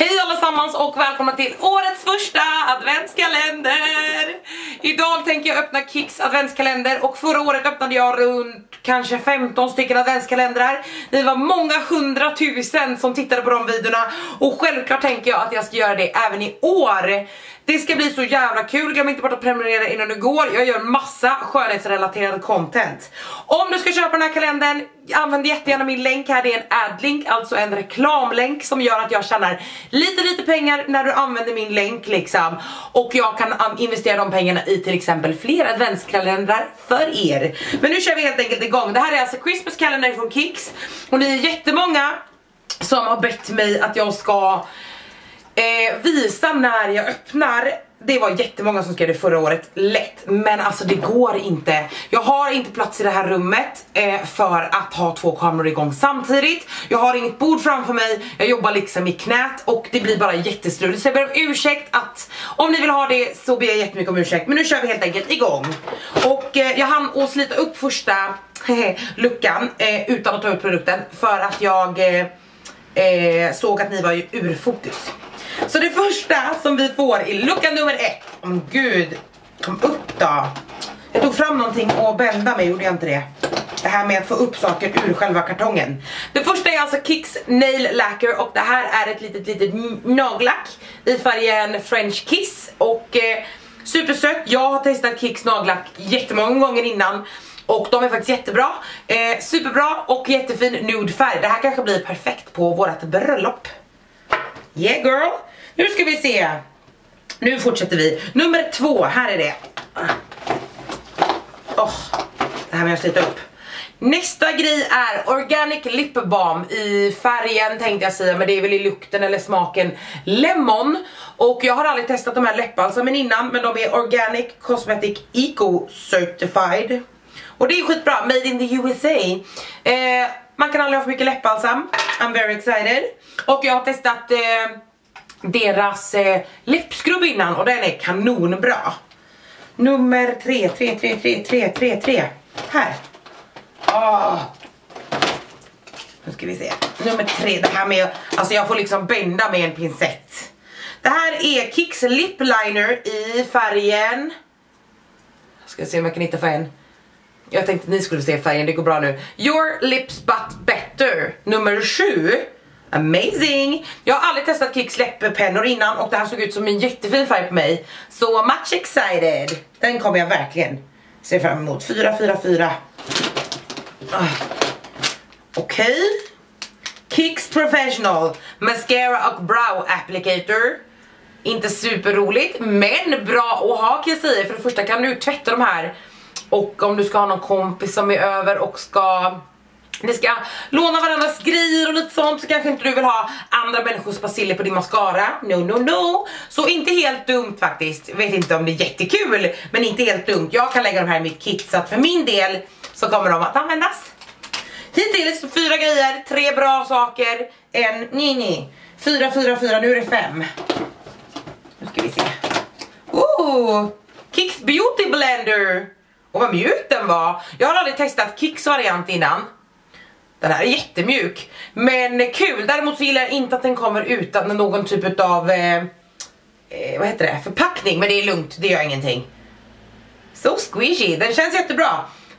Hej allesammans och välkomna till årets första adventskalender! Idag tänker jag öppna Kicks adventskalender och förra året öppnade jag runt kanske 15 stycken adventskalendrar. Vi var många hundratusen som tittade på de videorna och självklart tänker jag att jag ska göra det även i år. Det ska bli så jävla kul, glöm inte bort att prenumerera innan du går. Jag gör massa skönhetsrelaterad content. Om du ska köpa den här kalendern, använd jättegärna min länk här. Det är en adlink, alltså en reklamlänk som gör att jag tjänar lite lite pengar när du använder min länk liksom. Och jag kan investera de pengarna i till exempel fler adventskalendrar för er. Men nu kör vi helt enkelt igång. Det här är alltså Christmas kalender från Kicks. Och ni är jättemånga som har bett mig att jag ska eh, visa när jag öppnar det var jättemånga som skrev det förra året, lätt, men alltså det går inte. Jag har inte plats i det här rummet eh, för att ha två kameror igång samtidigt. Jag har inget bord framför mig, jag jobbar liksom i knät och det blir bara jättestruligt. Så jag ber om ursäkt att om ni vill ha det så ber jag jättemycket om ursäkt. Men nu kör vi helt enkelt igång. Och eh, jag hann att slita upp första luckan eh, utan att ta ut produkten för att jag eh, eh, såg att ni var ju ur fokus. Så det första som vi får i lucka nummer ett. Om oh, gud, kom upp då. Jag tog fram någonting och bända mig, gjorde jag inte det? Det här med att få upp saker ur själva kartongen. Det första är alltså Kicks Nail Lacquer och det här är ett litet litet nagellack i färgen French Kiss och eh, supersött. Jag har testat Kicks nagellack jättemånga gånger innan och de är faktiskt jättebra. Eh, superbra och jättefin nude färg. Det här kanske blir perfekt på vårt bröllop. Yeah girl! Nu ska vi se. Nu fortsätter vi. Nummer två, här är det. Oh, det här med jag slita upp. Nästa grej är Organic Lip Balm i färgen tänkte jag säga men det är väl i lukten eller smaken Lemon och jag har aldrig testat de här läppbalsamen innan men de är Organic Cosmetic Eco Certified och det är skitbra, made in the USA eh, man kan aldrig ha för mycket läppbalsam I'm very excited och jag har testat eh, deras eh, läppskrubb innan och den är kanonbra. Nummer 3, 3, 3, 3, 3, 3, 3. Här. Åh. Nu ska vi se. Nummer 3, det här med, alltså jag får liksom bända med en pincett. Det här är Kicks Lip Liner i färgen. Ska se om jag kan hitta färgen. Jag tänkte att ni skulle se färgen, det går bra nu. Your Lips But Better, nummer 7. Amazing! Jag har aldrig testat Kicks läpppennor innan och det här såg ut som en jättefin färg på mig. Så much excited! Den kommer jag verkligen se fram emot. 4, 4, 4. Okej. Okay. Kicks Professional Mascara och Brow Applicator. Inte superroligt, men bra att ha kan jag säga. För det första kan du tvätta de här och om du ska ha någon kompis som är över och ska ni ska låna varandras grejer och lite sånt så kanske inte du vill ha andra människors basiller på din mascara. No, no, no. Så inte helt dumt faktiskt. Vet inte om det är jättekul, men inte helt dumt. Jag kan lägga de här i mitt kit så att för min del så kommer de att användas. Hittills fyra grejer, tre bra saker, en nini. Fyra, fyra, fyra, nu är det fem. Nu ska vi se. Oh! Kicks Beauty Blender! Och vad mjuk den var. Jag har aldrig testat Kicks variant innan. Den här är jättemjuk. Men kul, däremot så gillar jag inte att den kommer utan någon typ av eh, eh, vad heter det? förpackning. Men det är lugnt, det gör ingenting. So squishy, den känns jättebra.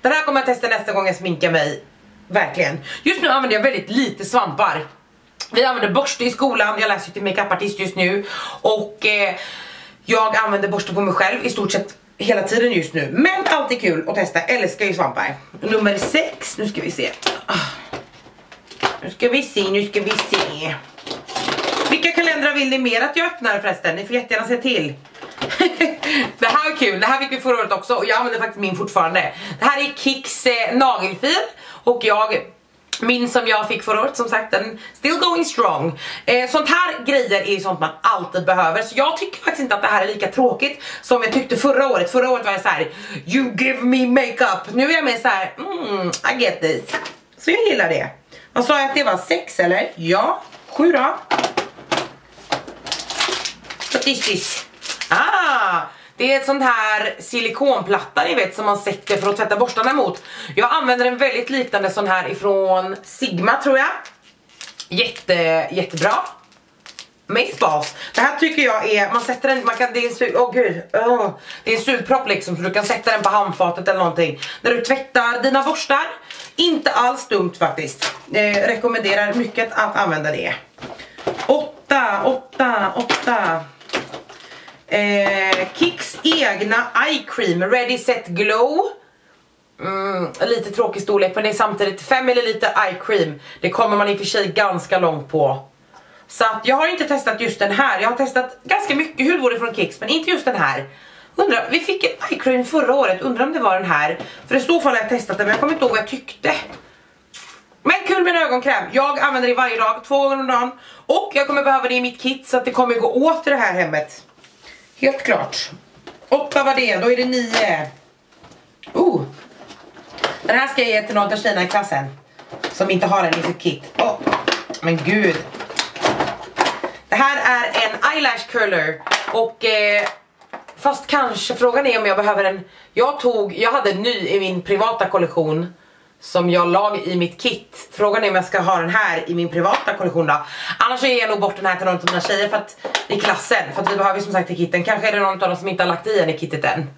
Den här kommer jag testa nästa gång jag sminkar mig. Verkligen. Just nu använder jag väldigt lite svampar. Vi använder borste i skolan, jag läser till makeupartist just nu. Och eh, jag använder borste på mig själv i stort sett hela tiden just nu. Men alltid kul att testa, älskar ju svampar. Nummer 6, nu ska vi se. Ah. Nu ska vi se, nu ska vi se. Vilka kalendrar vill ni mer att jag öppnar förresten? Ni får jättegärna säga till. det här är kul, det här fick vi förra året också och jag använder faktiskt min fortfarande. Det här är Kicks eh, nagelfil och jag min som jag fick förra året, som sagt, den still going strong. Eh, sånt här grejer är sånt man alltid behöver, så jag tycker faktiskt inte att det här är lika tråkigt som jag tyckte förra året. Förra året var jag så här: you give me makeup. Nu är jag mer så här: mm, I get this. Så jag gillar det. Vad sa jag att det var? Sex eller? Ja, sju då. What is this? Ah! Det är ett sånt här silikonplatta ni vet som man sätter för att tvätta borstarna mot. Jag använder en väldigt liknande sån här ifrån Sigma tror jag. Jätte, jättebra. Mace Det här tycker jag är, man sätter den, man kan, det är en sug, oh gud, oh, det är en sugpropp liksom så du kan sätta den på handfatet eller någonting. När du tvättar dina borstar. Inte alls dumt faktiskt. Eh, rekommenderar mycket att använda det. 8, 8, 8. Eh, Kicks egna eye cream, ready set glow. Mm, lite tråkig storlek men det är samtidigt 5 ml eye cream. Det kommer man i och för sig ganska långt på. Så att jag har inte testat just den här. Jag har testat ganska mycket hudvård från Kicks men inte just den här. Undrar, vi fick en eye cream förra året, undrar om det var den här. För i så fall har jag testat den men jag kommer inte ihåg vad jag tyckte. Men kul med en ögonkräm. Jag använder det varje dag, två gånger om dagen. Och jag kommer behöva det i mitt kit så att det kommer gå åt i det här hemmet. Helt klart. Åtta var det, då är det nio. Oh. Den här ska jag ge till någon av tjejerna i klassen. Som inte har den i sitt kit. Oh. Men gud. Det här är en eyelash curler. Och eh, fast kanske frågan är om jag behöver en. Jag tog, jag hade en ny i min privata kollektion som jag lag i mitt kit. Frågan är om jag ska ha den här i min privata kollektion då. Annars ger jag nog bort den här till någon av mina tjejer för att, i klassen. För att vi behöver som sagt i kitten. Kanske är det någon av dem som inte har lagt i en i kittet än.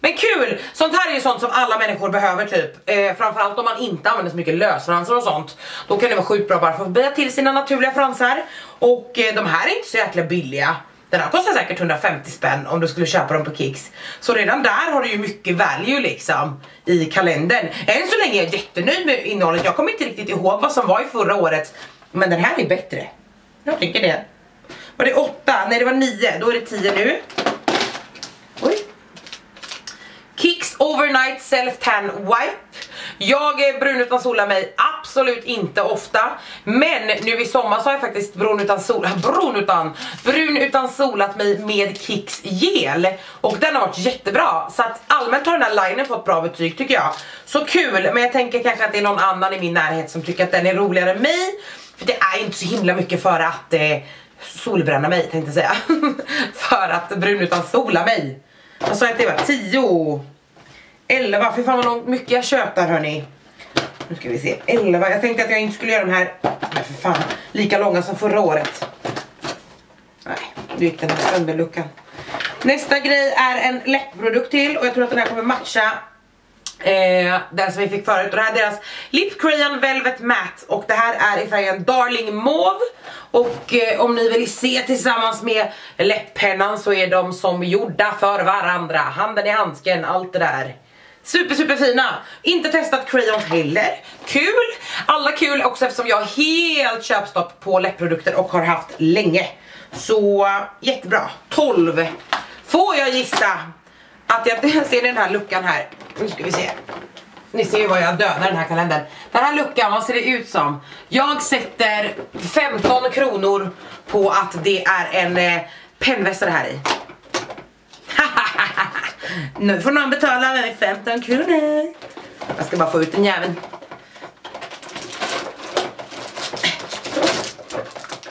Men kul! Sånt här är ju sånt som alla människor behöver typ. Eh, framförallt om man inte använder så mycket lösfransar och sånt. Då kan det vara sjukt bra bara för att bära till sina naturliga fransar. Och eh, de här är inte så jäkla billiga. Den här kostar säkert 150 spänn om du skulle köpa dem på Kicks. Så redan där har du ju mycket value liksom i kalendern. Än så länge är jag jättenöjd med innehållet. Jag kommer inte riktigt ihåg vad som var i förra året. Men den här är bättre. Jag tycker det. Var det åtta? Nej det var nio, Då är det tio nu. Oj. Kicks Overnight Self Tan Wipe. Jag är brun utan solar mig absolut inte ofta. Men nu i sommar så har jag faktiskt brun utan sol, brun utan, brun utan solat mig med Kicks gel. Och den har varit jättebra. Så att allmänt har den här linen fått bra betyg tycker jag. Så kul, men jag tänker kanske att det är någon annan i min närhet som tycker att den är roligare än mig. För det är inte så himla mycket för att eh, solbränna mig tänkte jag säga. för att brun utan sola mig. Jag sa att det var 10 11, för fan vad mycket jag tjötar hörni. Nu ska vi se, 11, jag tänkte att jag inte skulle göra de här, nej för fan, lika långa som förra året. Nej, nu gick den här sönder luckan. Nästa grej är en läppprodukt till och jag tror att den här kommer matcha eh, den som vi fick förut. Och det här är deras Lip Crayon Velvet Matte och det här är i färgen Darling Mauve. Och eh, om ni vill se tillsammans med läpppennan så är de som gjorda för varandra. Handen i handsken, allt det där. Super super fina. Inte testat crayons heller. Kul! Alla kul också eftersom jag har helt köpstopp på läppprodukter och har haft länge. Så jättebra. 12. Får jag gissa att jag ser den här luckan här. Nu ska vi se. Ni ser ju vad jag dödar den här kalendern. Den här luckan, vad ser det ut som? Jag sätter 15 kronor på att det är en eh, pennvässare här i. Nu får någon betala mig 15 kronor. Jag ska bara få ut den jäveln.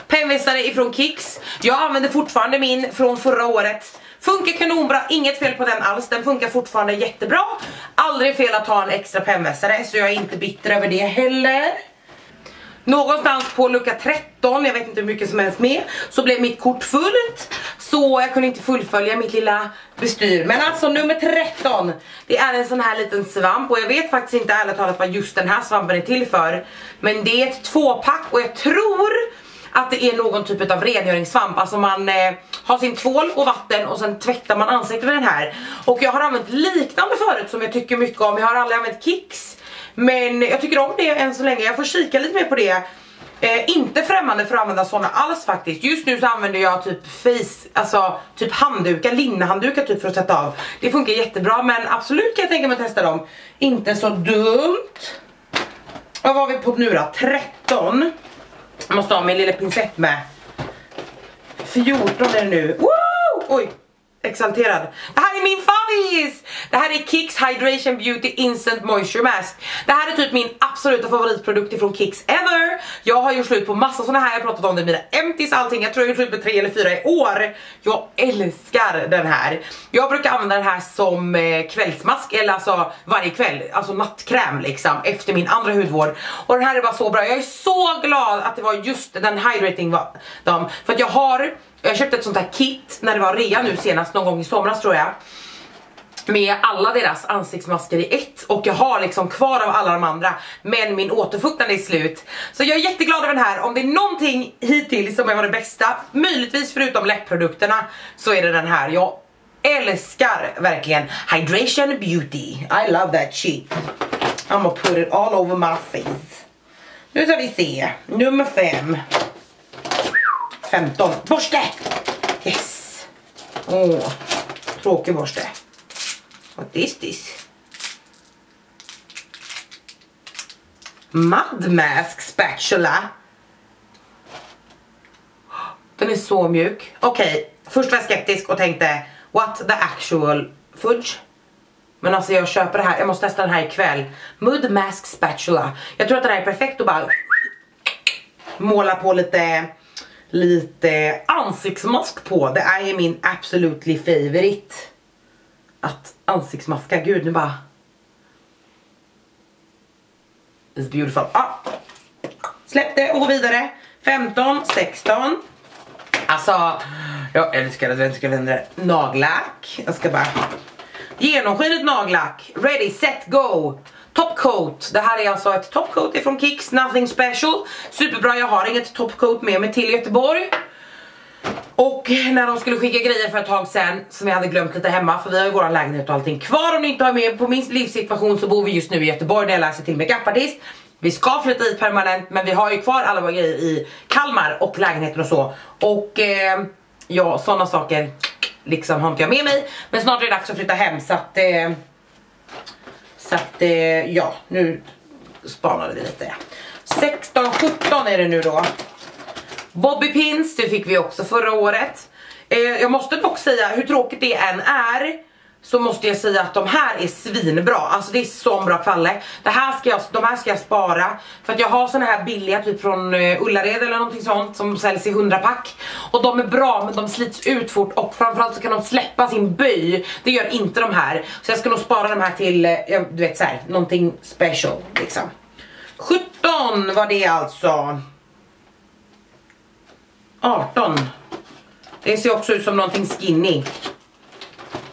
Pennvässare ifrån Kicks. Jag använder fortfarande min från förra året. Funkar kanonbra, inget fel på den alls. Den funkar fortfarande jättebra. Aldrig fel att ha en extra pennvässare så jag är inte bitter över det heller. Någonstans på lucka 13, jag vet inte hur mycket som helst med, så blev mitt kort fullt. Så jag kunde inte fullfölja mitt lilla bestyr. Men alltså nummer 13, det är en sån här liten svamp. Och jag vet faktiskt inte ärligt talat vad just den här svampen är till för. Men det är ett tvåpack och jag tror att det är någon typ av rengöringssvamp. Alltså man eh, har sin tvål och vatten och sen tvättar man ansiktet med den här. Och jag har använt liknande förut som jag tycker mycket om. Jag har aldrig använt Kicks. Men jag tycker om det än så länge. Jag får kika lite mer på det. Eh, inte främmande för att använda såna alls faktiskt. Just nu så använder jag typ face, alltså typ handdukar, linnehanddukar typ för att sätta av. Det funkar jättebra men absolut kan jag tänka mig att testa dem. Inte så dumt. Vad var vi på nu då? 13. Jag måste ha min lilla pincett med. 14 är det nu. Woo! Oj, exalterad. Det här är min nice! Det här är Kicks Hydration Beauty Instant Moisture Mask. Det här är typ min absoluta favoritprodukt ifrån Kicks ever. Jag har gjort slut på massa såna här, jag har pratat om det i mina empties allting. Jag tror jag har gjort slut på tre eller fyra i år. Jag älskar den här. Jag brukar använda den här som eh, kvällsmask, eller alltså varje kväll, alltså nattkräm liksom, efter min andra hudvård. Och den här är bara så bra, jag är så glad att det var just den hydrating var, dem, för att jag har jag köpte ett sånt här kit när det var rea nu senast någon gång i somras tror jag med alla deras ansiktsmasker i ett och jag har liksom kvar av alla de andra men min återfuktande är slut. Så jag är jätteglad över den här, om det är någonting hittills som är det bästa, möjligtvis förutom läppprodukterna så är det den här. Jag älskar verkligen Hydration Beauty, I love that shit. I'm gonna put it all over my face. Nu ska vi se, nummer fem. 15. Borste! Yes! Åh, oh, tråkig borste. What is this? Mud Mask Spatula. Den är så mjuk. Okej, okay, först var jag skeptisk och tänkte what the actual fudge. Men alltså jag köper det här, jag måste testa den här ikväll. Mud Mask Spatula. Jag tror att den här är perfekt att bara måla på lite lite ansiktsmask på. Det är ju min absolutely favorite. Att ansiktsmaska, gud nu bara. It's beautiful. Ah. Släpp det och gå vidare. 15, 16. Alltså, jag älskar att vända det. Nagellack. Jag ska bara. Genomskinligt nagellack. Ready, set, go. Topcoat, det här är alltså ett topcoat ifrån Kicks, nothing special. Superbra, jag har inget topcoat med mig till Göteborg. Och när de skulle skicka grejer för ett tag sen som jag hade glömt lite hemma för vi har ju våran lägenhet och allting kvar om ni inte har med på min livssituation så bor vi just nu i Göteborg där jag läser till makeupartist. Vi ska flytta hit permanent men vi har ju kvar alla våra grejer i Kalmar och lägenheten och så. Och eh, ja, sådana saker liksom har inte jag med mig. Men snart är det dags att flytta hem så att eh, så att eh, ja, nu spanade vi lite. 16, 17 är det nu då. Bobby pins, det fick vi också förra året. Eh, jag måste dock säga, hur tråkigt det än är så måste jag säga att de här är svinbra, alltså det är så bra kvalle. Det här ska jag, de här ska jag spara för att jag har såna här billiga typ från eh, Ullared eller någonting sånt som säljs i 100 pack och de är bra men de slits ut fort och framförallt så kan de släppa sin böj, det gör inte de här. Så jag ska nog spara de här till, eh, du vet såhär, någonting special liksom. 17 var det alltså. 18. Det ser också ut som någonting skinny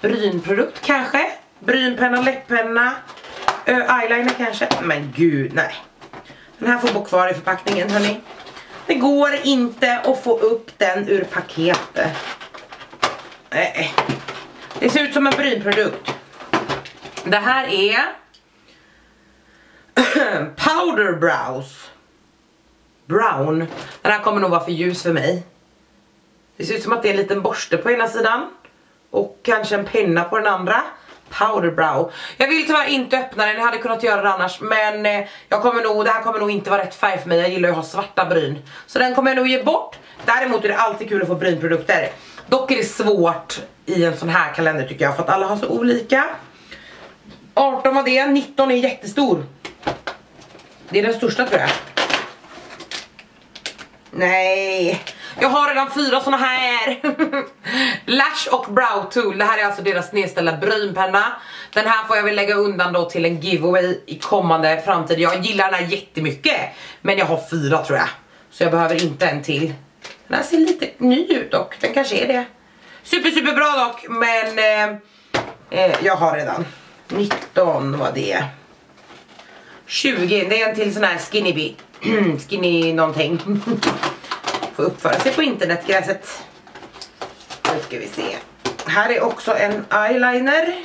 brynprodukt kanske. Brynpenna, läpppenna, eyeliner kanske. Men gud, nej. Den här får bo kvar i förpackningen hörni. Det går inte att få upp den ur paketet. Nej. Det ser ut som en brynprodukt. Det här är Powder Brows. Brown. Den här kommer nog vara för ljus för mig. Det ser ut som att det är en liten borste på ena sidan och kanske en penna på den andra powder brow. Jag vill tyvärr inte öppna den, jag hade kunnat göra det annars men eh, jag kommer nog, det här kommer nog inte vara rätt färg för mig, jag gillar att ha svarta bryn. Så den kommer jag nog ge bort. Däremot är det alltid kul att få brynprodukter. Dock är det svårt i en sån här kalender tycker jag för att alla har så olika. 18 var det, 19 är jättestor. Det är den största tror jag. Nej, jag har redan fyra såna här. Lash och brow tool, det här är alltså deras nedställda brynpenna. Den här får jag väl lägga undan då till en giveaway i kommande framtid. Jag gillar den här jättemycket, men jag har fyra tror jag. Så jag behöver inte en till. Den här ser lite ny ut dock, den kanske är det. Super super bra dock, men eh, eh, jag har redan. 19 var det. 20, det är en till sån här skinny bit. skinny någonting. Får uppföra sig på internetgräset. Nu ska vi se. Här är också en eyeliner.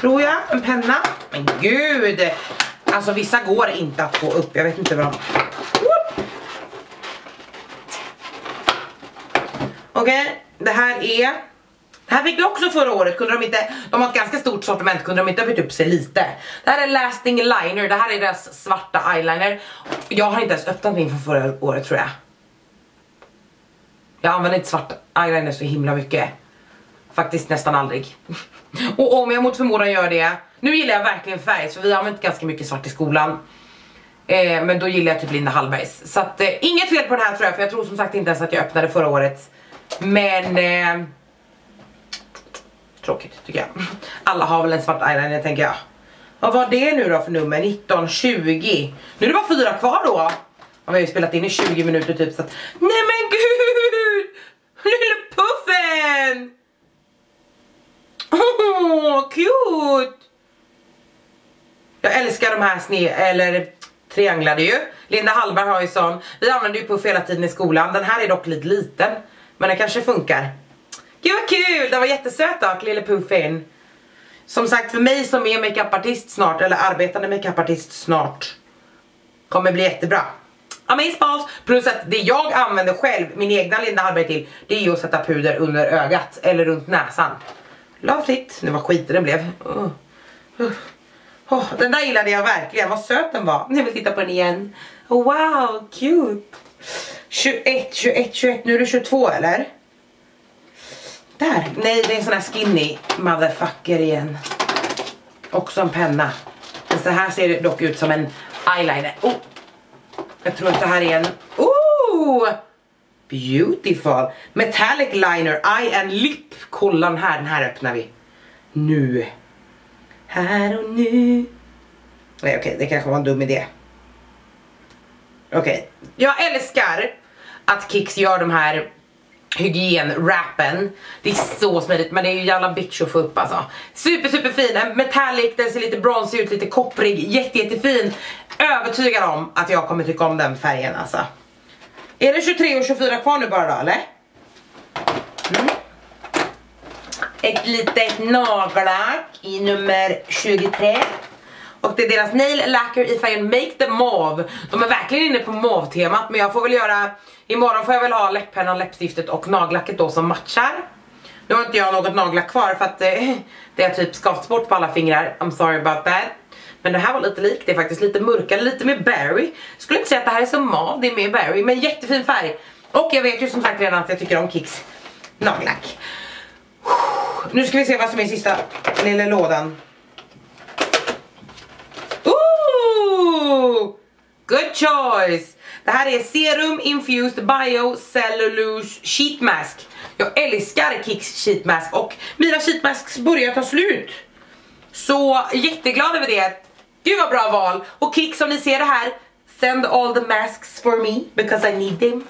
Tror jag. En penna. Men gud. Alltså vissa går inte att få upp. Jag vet inte vad de... Okej, okay, det här är... Det här fick vi också förra året, kunde de inte, de har ett ganska stort sortiment, kunde de inte ha bytt upp sig lite. Det här är Lasting Liner, det här är deras svarta eyeliner. Jag har inte ens öppnat min från förra året tror jag. Jag använder inte svart eyeliner så himla mycket. faktiskt nästan aldrig. Och om jag mot förmodan gör det, nu gillar jag verkligen färg så vi har använt ganska mycket svart i skolan. Eh, men då gillar jag typ Linda Hallbergs. Så att, eh, inget fel på den här tror jag för jag tror som sagt inte ens att jag öppnade förra året. Men... Eh, tråkigt tycker jag. Alla har väl en svart eyeliner tänker jag. Vad var det nu då för nummer? 19, 20. Nu är det bara fyra kvar då. Ja, vi har ju spelat in i 20 minuter typ så att... Nej men gud! Lille puffen! Åh, oh, cute! Jag älskar de här sne eller trianglade ju. Linda Hallberg har ju sån. Vi använder ju puff hela tiden i skolan. Den här är dock lite liten. Men den kanske funkar. Gud vad kul! Den var jättesöt dock, lille Puffin. Som sagt för mig som är makeupartist snart, eller arbetande makeupartist snart. Kommer bli jättebra. Amazeballs! Plus att det jag använder själv, min egna Linda Hallberg till, det är ju att sätta puder under ögat eller runt näsan. Lovligt. Nu var skiten den blev. Uh. Uh. Oh, den där gillade jag verkligen, vad söt den var. Jag vill titta på den igen. Wow, cute. 21, 21, 21, nu är det 22 eller? Där, nej det är en sån här skinny motherfucker igen. Också en penna. Men så här ser det dock ut som en eyeliner. Oh. Jag tror att det här är en, oh! Beautiful. Metallic liner, eye and lip. Kolla den här, den här öppnar vi. Nu. Här och nu. Nej okej, okay, det kanske var en dum idé. Okej, okay. jag älskar att Kicks gör de här hygienwrappen. Det är så smidigt men det är ju jävla bitch att få upp alltså. Super super fin, metallic, den ser lite bronzig ut, lite kopprig, jätte jättefin. Övertygad om att jag kommer tycka om den färgen alltså. Är det 23 och 24 kvar nu bara då eller? Mm. Ett litet nagellack i nummer 23. Och det är deras nail lacquer i färgen Make the Mauve. De är verkligen inne på mauve-temat men jag får väl göra, imorgon får jag väl ha läpppennan, läppstiftet och nagellacket då som matchar. Nu har inte jag något nagellack kvar för att eh, det har typ skavts bort på alla fingrar. I'm sorry about that. Men det här var lite likt, det är faktiskt lite mörkare, lite mer berry. Skulle inte säga att det här är som mauve, det är mer berry men jättefin färg. Och jag vet ju som sagt redan att jag tycker om Kicks nagellack. Nu ska vi se vad som är i sista lilla lådan. Ooh! Good choice! Det här är Serum Infused Biocellulose Sheet Mask. Jag älskar Kicks Sheet Mask och mina sheet masks börjar ta slut. Så jätteglad över det. Gud vad bra val. Och Kicks om ni ser det här, send all the masks for me because I need them.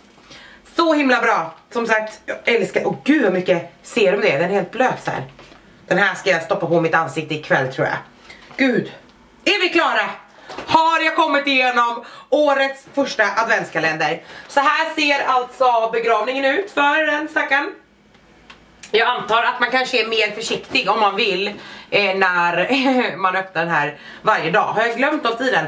Så himla bra. Som sagt, jag älskar, och gud vad mycket serum det är, den är helt blöt så här. Den här ska jag stoppa på mitt ansikte ikväll tror jag. Gud, är vi klara? Har jag kommit igenom årets första adventskalender. Så här ser alltså begravningen ut för den stackaren. Jag antar att man kanske är mer försiktig om man vill eh, när man öppnar den här varje dag. Har jag glömt något i den?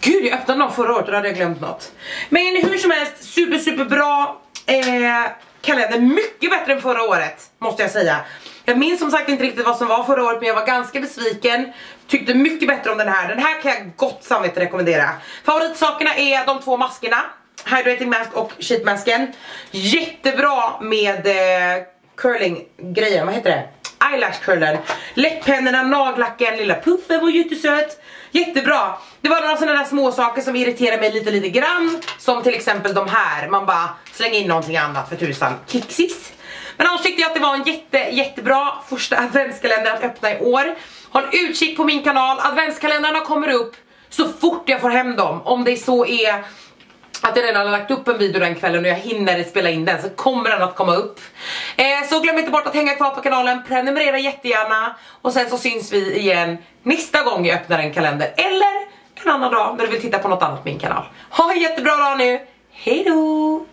Gud, jag öppnade någon förra året och då hade jag glömt något. Men hur som helst, super super bra eh, kalender. Mycket bättre än förra året, måste jag säga. Jag minns som sagt inte riktigt vad som var förra året men jag var ganska besviken. Tyckte mycket bättre om den här. Den här kan jag gott samvete rekommendera. Favoritsakerna är de två maskerna. Hydrating mask och sheetmasken. Jättebra med eh, curling grejen, vad heter det? Eyelash curlen. Läpppennorna, nagellacken, lilla puffen var jättesöt. Jättebra. Det var några sådana där små saker som irriterade mig lite lite grann. Som till exempel de här. Man bara slänger in någonting annat för tusan. Kixis. Men annars tyckte jag att det var en jätte, jättebra första adventskalender att öppna i år. Håll utkik på min kanal, adventskalendrarna kommer upp så fort jag får hem dem. Om det så är att jag redan har lagt upp en video den kvällen och jag hinner spela in den så kommer den att komma upp. Eh, så glöm inte bort att hänga kvar på kanalen, prenumerera jättegärna och sen så syns vi igen nästa gång jag öppnar en kalender eller en annan dag när du vill titta på något annat på min kanal. Ha en jättebra dag nu, hejdå!